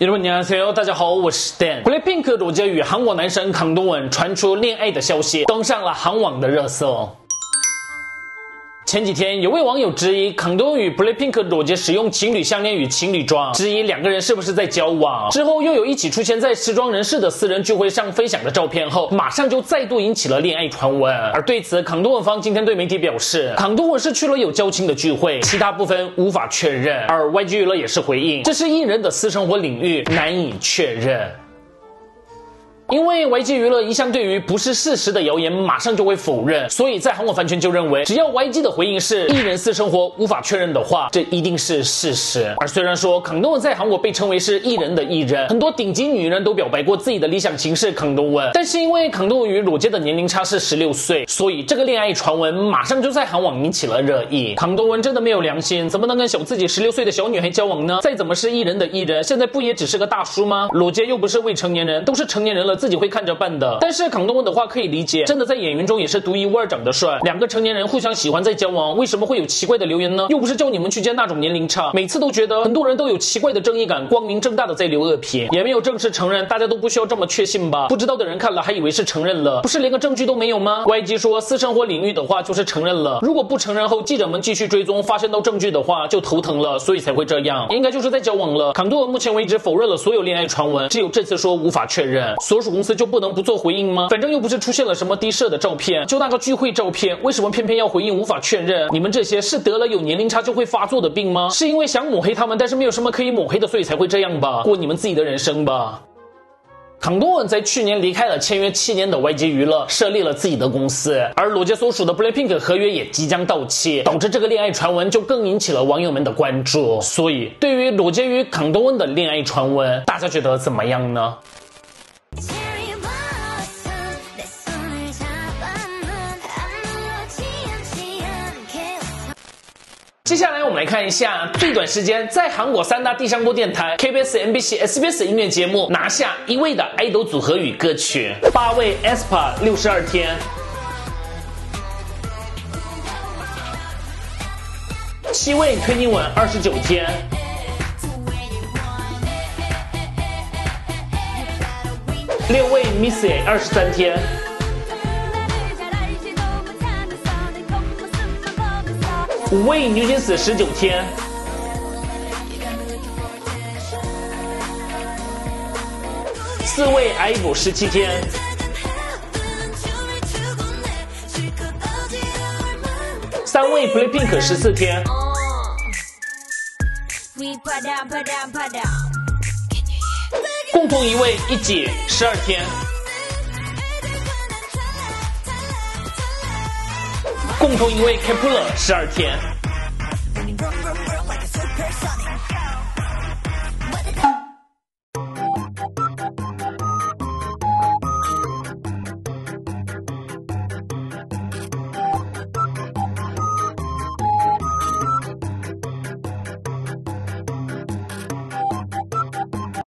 여러분안녕하세요大家好，我是 Dan。Blackpink 罗杰与韩国男神康东文传出恋爱的消息，登上了韩网的热搜。 前几天，有位网友质疑康东与 Blackpink 裸杰使用情侣项链与情侣装，质疑两个人是不是在交往。之后又有一起出现在时装人士的私人聚会上分享的照片后，马上就再度引起了恋爱传闻。而对此，康东文方今天对媒体表示，康东文是去了有交情的聚会，其他部分无法确认。而 YG 娱乐也是回应，这是艺人的私生活领域，难以确认。因为 YG 娱乐一向对于不是事实的谣言马上就会否认，所以在韩国饭圈就认为，只要 YG 的回应是艺人私生活无法确认的话，这一定是事实。而虽然说康东文在韩国被称为是艺人的艺人，很多顶级女人都表白过自己的理想型是康东文，但是因为康东文与裸杰的年龄差是十六岁，所以这个恋爱传闻马上就在韩网引起了热议。康东文真的没有良心，怎么能跟小自己十六岁的小女孩交往呢？再怎么是艺人的艺人，现在不也只是个大叔吗？裸杰又不是未成年人，都是成年人了。自己会看着办的，但是康东文的话可以理解，真的在演员中也是独一无二长得帅。两个成年人互相喜欢在交往，为什么会有奇怪的留言呢？又不是叫你们去见那种年龄差。每次都觉得很多人都有奇怪的正义感，光明正大的在留恶评，也没有正式承认，大家都不需要这么确信吧？不知道的人看了还以为是承认了，不是连个证据都没有吗？YG 说私生活领域的话就是承认了，如果不承认后记者们继续追踪，发现到证据的话就头疼了，所以才会这样，应该就是在交往了。康东文目前为止否认了所有恋爱传闻，只有这次说无法确认，所属公司就。不能不做回应吗？反正又不是出现了什么低设的照片，就那个聚会照片，为什么偏偏要回应无法确认？你们这些是得了有年龄差就会发作的病吗？是因为想抹黑他们，但是没有什么可以抹黑的，所以才会这样吧？过你们自己的人生吧。康东文在去年离开了签约七年的 YG 娱乐，设立了自己的公司，而罗杰所属的 BLACKPINK 合约也即将到期，导致这个恋爱传闻就更引起了网友们的关注。所以，对于罗杰与康东文的恋爱传闻，大家觉得怎么样呢？接下来我们来看一下最短时间在韩国三大地上波电台 KBS、MBC、SBS 音乐节目拿下一位的爱豆组合与歌曲。八位 aespa 六十二天，七位 twenty one 二十九天，六位 Missy 二十三天。五位牛津死十九天，四位 IVE 十七天，三位 BLACKPINK 十四天，共同一位一姐十二天。共同一位 Kepler 十二天。